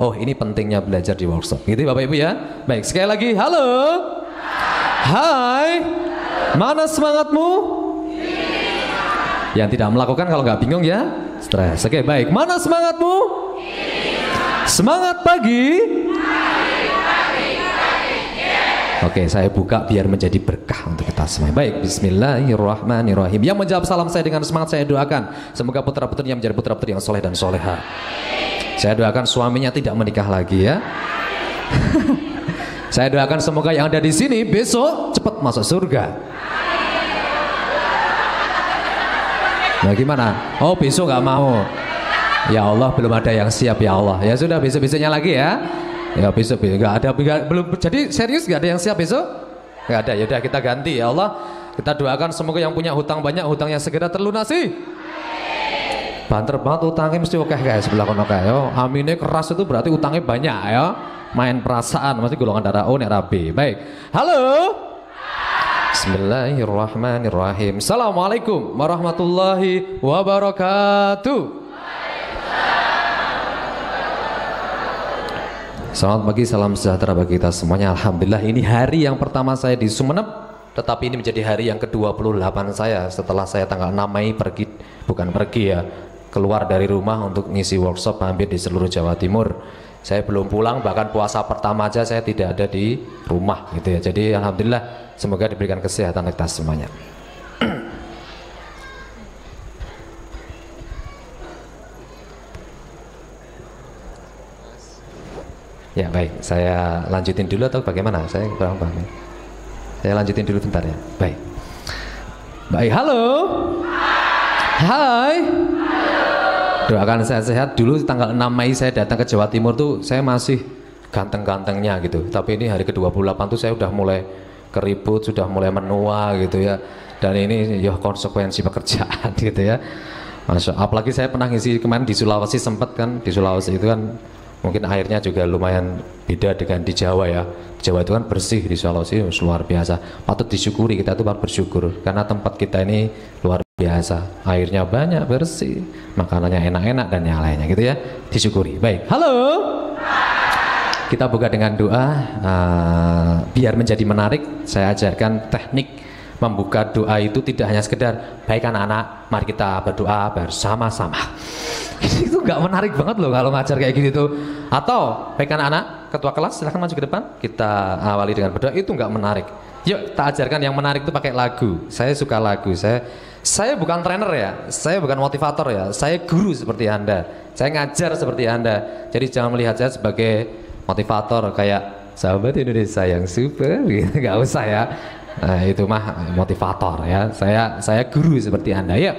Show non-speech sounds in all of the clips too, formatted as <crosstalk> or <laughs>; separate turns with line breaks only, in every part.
oh ini pentingnya belajar di workshop. Gitu Bapak Ibu ya. Baik, sekali lagi halo. Hai. Mana semangatmu? Yang tidak melakukan kalau nggak bingung ya, stres. Oke, baik. Mana semangatmu? Semangat pagi. Oke, saya buka biar menjadi berkah untuk kita semua. Baik, Bismillahirrahmanirrahim. Yang menjawab salam saya dengan semangat saya doakan semoga putra putrinya menjadi putra putri yang soleh dan soleha. Saya doakan suaminya tidak menikah lagi ya. <laughs> saya doakan semoga yang ada di sini besok cepat masuk surga. Nah gimana? Oh besok nggak mau. Ya Allah belum ada yang siap ya Allah. Ya sudah besok besoknya lagi ya. Ya besok nggak ada gak, belum jadi serius nggak ada yang siap besok? Nggak ada. Ya udah kita ganti ya Allah. Kita doakan semoga yang punya hutang banyak hutangnya segera terlunasi. Banter banget utangnya mesti oke guys sebelah kono kayak yo. Aminnya keras itu berarti utangnya banyak ya. Main perasaan masih golongan darah O nek B. Baik. Halo. Bismillahirrahmanirrahim. Assalamualaikum warahmatullahi wabarakatuh. Selamat pagi, salam sejahtera bagi kita semuanya. Alhamdulillah ini hari yang pertama saya di Sumeneb, tetapi ini menjadi hari yang ke-28 saya setelah saya tanggal 6 Mei pergi, bukan pergi ya, keluar dari rumah untuk ngisi workshop hampir di seluruh Jawa Timur. Saya belum pulang, bahkan puasa pertama aja saya tidak ada di rumah gitu ya. Jadi Alhamdulillah semoga diberikan kesehatan kita semuanya. Ya baik, saya lanjutin dulu atau bagaimana? Saya kurang paham. Ya. Saya lanjutin dulu bentar ya. Baik. Baik, halo. Hai. Doakan saya sehat. Dulu tanggal 6 Mei saya datang ke Jawa Timur tuh saya masih ganteng-gantengnya gitu. Tapi ini hari ke-28 tuh saya udah mulai keribut, sudah mulai menua gitu ya. Dan ini ya konsekuensi pekerjaan <laughs> gitu ya. Masya apalagi saya pernah ngisi kemarin di Sulawesi sempat kan di Sulawesi itu kan mungkin airnya juga lumayan beda dengan di Jawa ya Jawa itu kan bersih di Sulawesi luar biasa patut disyukuri kita itu harus bersyukur karena tempat kita ini luar biasa. Airnya banyak bersih. Makanannya enak-enak dan yang lainnya gitu ya. Disyukuri. Baik. Halo? Kita buka dengan doa. Uh, biar menjadi menarik saya ajarkan teknik membuka doa itu tidak hanya sekedar baik anak-anak mari kita berdoa bersama-sama. <laughs> Itu nggak menarik banget loh kalau ngajar kayak gitu atau baik anak-anak ketua kelas silahkan maju ke depan. Kita awali dengan berdoa. Itu nggak menarik yuk kita ajarkan. Yang menarik itu pakai lagu. Saya suka lagu. Saya saya bukan trainer ya. Saya bukan motivator ya. Saya guru seperti anda. Saya ngajar seperti anda. Jadi jangan melihat saya sebagai motivator kayak sahabat Indonesia yang super gitu. <laughs> Nggak usah ya. Nah, itu mah motivator ya. Saya saya guru seperti anda. Ya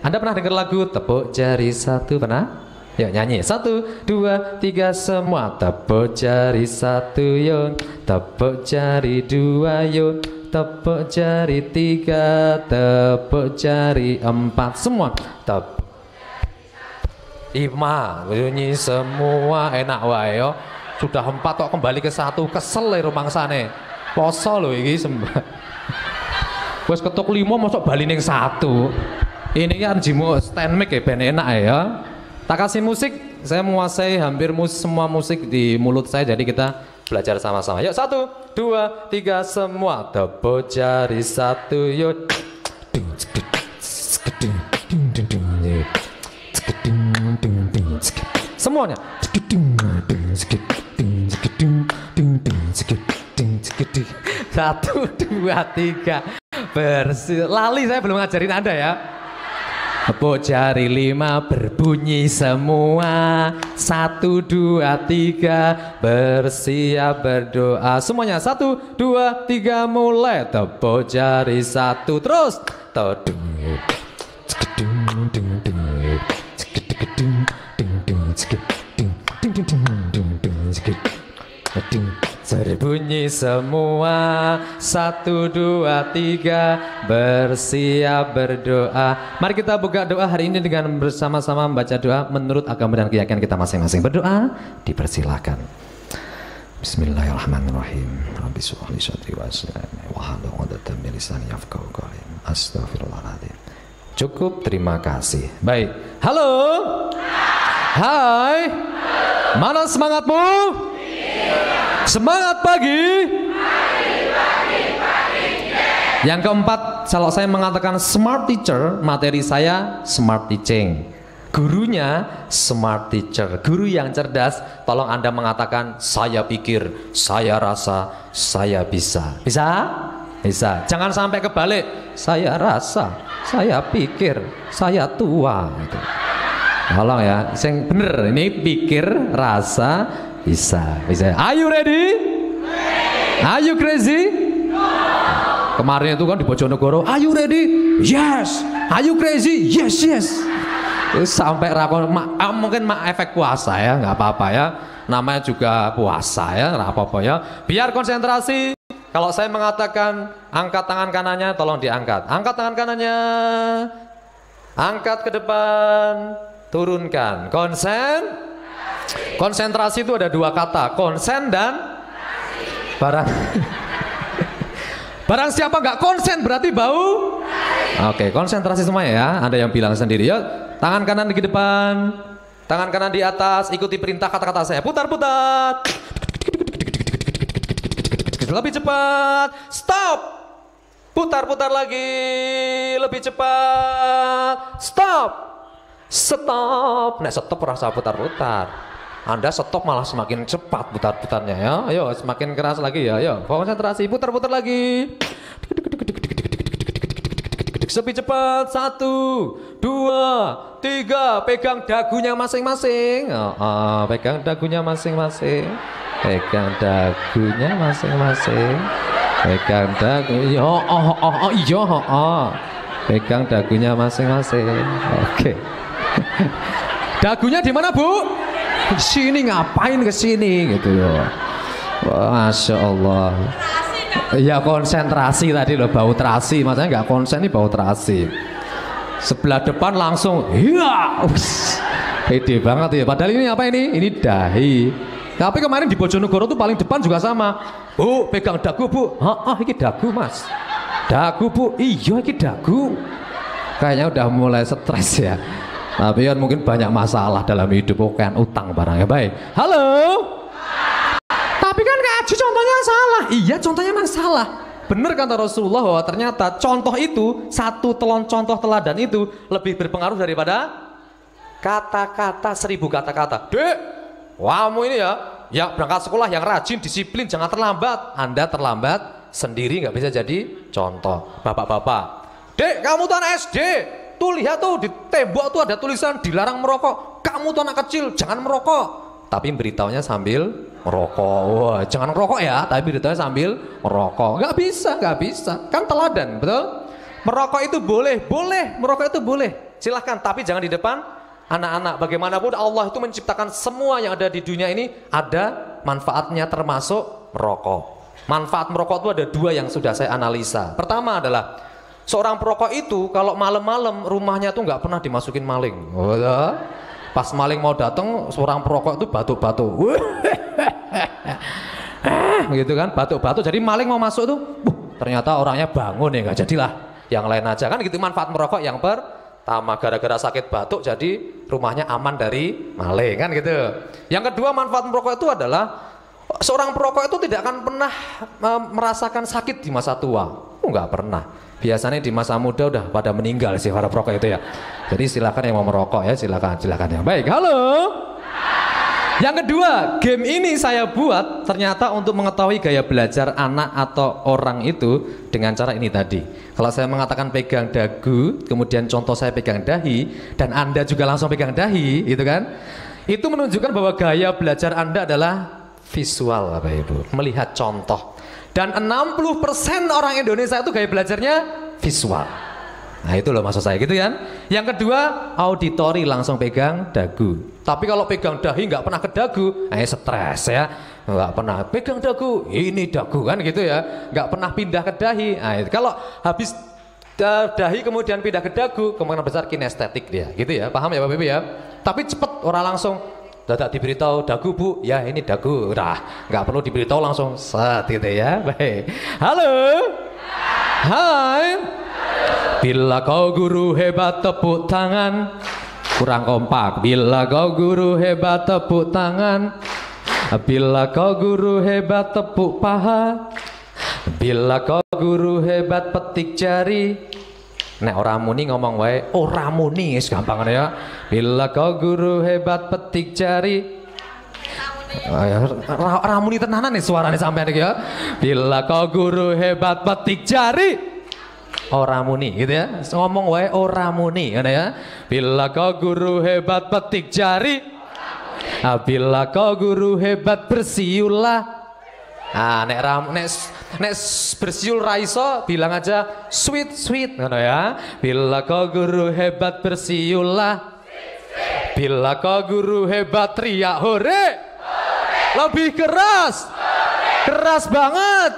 anda pernah dengar lagu tepuk jari satu? Pernah? Yuk nyanyi. Satu dua tiga semua. Tepuk jari satu yuk. Tepuk jari dua yuk. Tepuk jari tiga tepuk jari empat semua. Tepuk lima bunyi semua. Enak wae yo sudah empat kok kembali ke satu. Kesel ya rumah sana poso loh ini sembah <laughs> wes ketuk lima masuk balik neng satu. Ini kan jimu stand mic ya ben enak ya tak kasih musik. Saya menguasai hampir mus semua musik di mulut saya jadi kita belajar sama-sama. Yuk satu dua tiga semua. Tepuk jari satu yuk. Semuanya. Satu dua tiga. Bersih lali saya belum ngajarin anda ya Tepuk jari lima berbunyi semua? Satu, dua, tiga Bersiap berdoa. Semuanya satu, dua, tiga mulai. Tepuk jari satu Terus. Todung Berbunyi semua. Satu, dua, tiga. Bersiap berdoa. Mari kita buka doa hari ini dengan bersama-sama membaca doa Menurut agama dan keyakinan kita masing-masing. Berdoa dipersilakan. Bismillahirrahmanirrahim. Rabbi suhli syatri wa aslami Wa halu uqdatan min lisani yafqahu qawli. Astaghfirullahaladzim. Cukup, terima kasih. Baik, halo? Hai. Mana semangatmu? Semangat pagi. Yang keempat, kalau saya mengatakan smart teacher, materi saya smart teaching. Gurunya smart teacher, guru yang cerdas. Tolong Anda mengatakan saya pikir, saya rasa, saya bisa. Bisa? Bisa. Jangan sampai kebalik. Saya rasa, saya pikir, saya tua. Gitu. Tolong ya, yang bener ini pikir, rasa, bisa. Bisa. Are you ready? Are you crazy? Kemarin itu kan di Bojonegoro, are you ready? Yes. Are you crazy? Yes, yes. Sampai rakon, ma, ah, mungkin mak efek puasa ya, nggak apa-apa ya. Namanya juga puasa ya, nggak apa-apa ya. Biar konsentrasi. Kalau saya mengatakan angkat tangan kanannya, tolong diangkat. Angkat tangan kanannya, angkat ke depan, turunkan. Konsen, konsentrasi itu ada dua kata, konsen dan barang. Barang siapa nggak konsen berarti bau. Oke, konsentrasi semuanya ya. Ada yang bilang sendiri ya. Tangan kanan di depan, tangan kanan di atas. Ikuti perintah kata-kata saya. Putar-putar. Lebih cepat. Stop. Putar-putar lagi. Lebih cepat. Stop. Stop. Nah, stop rasa putar-putar. Anda stop malah semakin cepat putar-putarnya ya. Ayo semakin keras lagi ya. Ayo konsentrasi putar-putar lagi. Lebih cepat satu, dua, tiga. Pegang dagunya masing-masing. Oh, oh, pegang dagunya masing-masing. Pegang dagunya masing-masing. Pegang dagu. Oh, oh, oh, oh, iya, oh, oh. Pegang dagunya masing-masing. Oke. Okay. <laughs> dagunya di mana bu? Sini ngapain ke sini gitu loh. Masya Allah. Ya konsentrasi tadi loh bau terasi, maksudnya nggak konsen ini bau terasi. Sebelah depan langsung, iya, pede banget ya. Padahal ini apa ini? Ini dahi. Tapi kemarin di Bojonegoro tuh paling depan juga sama. Bu, pegang dagu bu. Ah, ah, ini dagu mas. Dagu bu, iya ini dagu. Kayaknya udah mulai stres ya. Tapi kan mungkin banyak masalah dalam hidup, kan utang barangnya baik. Halo? Tapi kan Kak Aji contohnya salah. Iya contohnya memang salah. Benar kata Rasulullah bahwa ternyata contoh itu, satu telon contoh teladan itu lebih berpengaruh daripada kata-kata seribu kata-kata. Dek, kamu ini ya, yang berangkat sekolah yang rajin, disiplin, jangan terlambat. Anda terlambat sendiri nggak bisa jadi contoh. Bapak-bapak, dek kamu tuh anak SD, Tuh lihat tuh di tembok tuh ada tulisan dilarang merokok. Kamu tuh anak kecil jangan merokok. Tapi beritahunya sambil merokok. Wah, jangan merokok ya, tapi beritahunya sambil merokok. Gak bisa, gak bisa. Kan teladan, betul? Merokok itu boleh, boleh. Merokok itu boleh. Silahkan, tapi jangan di depan anak-anak. Bagaimanapun Allah itu menciptakan semua yang ada di dunia ini ada manfaatnya termasuk merokok. Manfaat merokok itu ada dua yang sudah saya analisa. Pertama adalah Seorang perokok itu kalau malam-malam rumahnya tuh nggak pernah dimasukin maling. Oh, ya. Pas maling mau datang, seorang perokok itu batuk-batuk. <laughs> gitu kan, batuk-batuk. Jadi maling mau masuk tuh, uh, ternyata orangnya bangun ya nggak jadilah. Yang lain aja kan gitu manfaat merokok yang pertama gara-gara sakit batuk jadi rumahnya aman dari maling kan gitu. Yang kedua manfaat merokok itu adalah seorang perokok itu tidak akan pernah merasakan sakit di masa tua. Oh, nggak pernah biasanya di masa muda udah pada meninggal sih para perokok itu ya. Jadi silakan yang mau merokok ya, silakan, silakan ya. Baik, halo. Yang kedua, game ini saya buat ternyata untuk mengetahui gaya belajar anak atau orang itu dengan cara ini tadi. Kalau saya mengatakan pegang dagu, kemudian contoh saya pegang dahi, dan Anda juga langsung pegang dahi, itu kan? Itu menunjukkan bahwa gaya belajar Anda adalah visual Bapak Ibu, melihat contoh. Dan 60% orang Indonesia itu gaya belajarnya visual. Nah itu loh maksud saya gitu kan. Yang kedua auditori langsung pegang dagu. Tapi kalau pegang dahi nggak pernah ke dagu, eh stres ya. Nggak pernah pegang dagu, ini dagu kan gitu ya. Nggak pernah pindah ke dahi. Nah, kalau habis dahi kemudian pindah ke dagu, kemungkinan besar kinestetik dia, gitu ya. Paham ya Bapak Ibu ya? Tapi cepet orang langsung Dadak diberitahu dagu bu, ya ini dagu, udah nggak perlu diberitahu langsung set gitu ya. <laughs> Baik. Halo. Hai. Bila kau guru hebat tepuk tangan. kurang kompak bila kau guru hebat tepuk tangan bila kau guru hebat tepuk paha bila kau guru hebat petik jari Nek ora muni ngomong wae ora muni wis gampang ya. Bila kau guru hebat petik jari ya, ramuni tenanan nih suaranya sampai nih ya. Bila kau guru hebat petik jari, ora muni gitu ya. Ngomong wae ora muni gitu ya. Bila kau guru hebat petik jari, ah, bila kau guru hebat bersiulah. Ah, nek ram nek nek bersiul raiso bilang aja sweet sweet ngono ya. Bila kau guru hebat bersiulah. Bila kau guru hebat teriak hore. Lebih keras. Keras banget.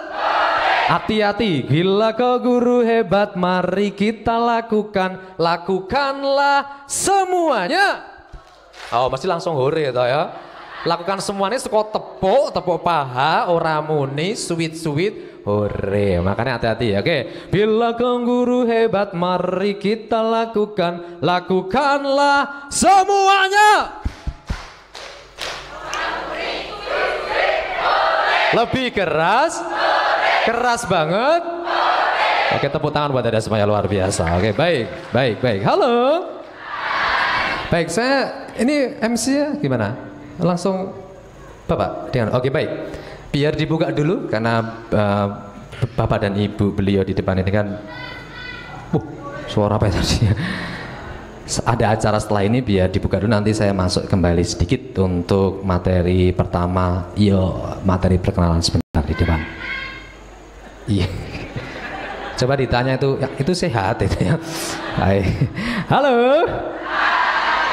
Hati-hati, gila kau guru hebat, mari kita lakukan, lakukanlah semuanya. Oh, masih langsung hore toh ya. Lakukan semuanya suka tepuk, tepuk paha, ora muni, sweet-sweet, hore. Makanya hati-hati ya. Oke, bila kau guru hebat, mari kita lakukan, lakukanlah semuanya. Lebih keras, keras banget. Oke, tepuk tangan buat ada semuanya luar biasa. Oke, baik, baik, baik. Halo. Baik, saya ini MC ya gimana? Langsung Bapak dengan Oke, baik. Biar dibuka dulu karena uh, Bapak dan Ibu beliau di depan ini kan uh, suara apa ya tadi? <laughs> ada acara setelah ini biar dibuka dulu. Nanti saya masuk kembali sedikit untuk materi pertama. Yo materi perkenalan sebentar di depan. Iya. <laughs> Coba ditanya itu ya, itu sehat itu ya. Hai. Halo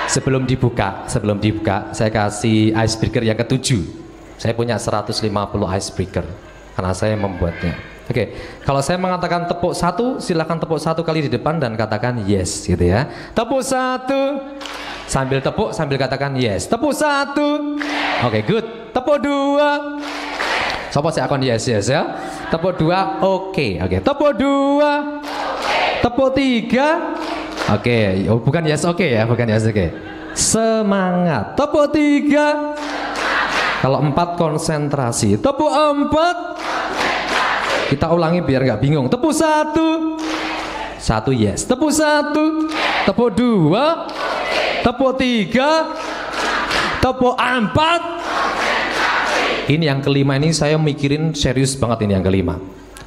sebelum dibuka sebelum dibuka saya kasih icebreaker yang ketujuh saya punya 150 icebreaker karena saya membuatnya Oke, kalau saya mengatakan tepuk satu, silakan tepuk satu kali di depan dan katakan yes, gitu ya. Tepuk satu, sambil tepuk sambil katakan yes. Tepuk satu, oke good. Tepuk dua, Sopo saya akan yes yes ya. Tepuk dua, oke okay. oke. Okay. Tepuk dua, tepuk tiga, oke. Okay. Oh, bukan yes oke okay ya, bukan yes oke. Okay. Semangat. Tepuk tiga. Kalau empat konsentrasi. Tepuk empat. Kita ulangi biar nggak bingung. Tepuk satu. Satu yes. Tepuk satu. Tepuk dua. Tepuk tiga. Tepuk empat. Ini yang kelima ini saya mikirin serius banget ini yang kelima.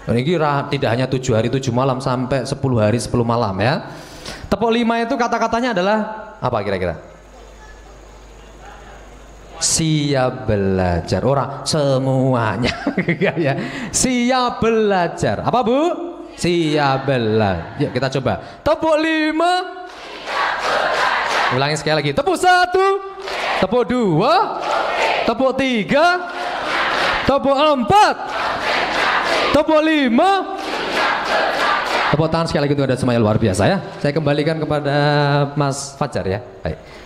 Ini tidak hanya tujuh hari tujuh malam sampai sepuluh hari sepuluh malam ya. Tepuk lima itu kata-katanya adalah apa kira-kira? siap belajar. Orang semuanya. <laughs> Ya. Siap belajar. Apa bu? Siap belajar. Yuk kita coba. Tepuk lima. Ulangi sekali lagi. Tepuk satu. Tepuk dua. Tepuk tiga. Tepuk empat. Tepuk lima tepuk tangan sekali lagi itu ada semuanya luar biasa ya. Saya kembalikan kepada Mas Fajar ya. Baik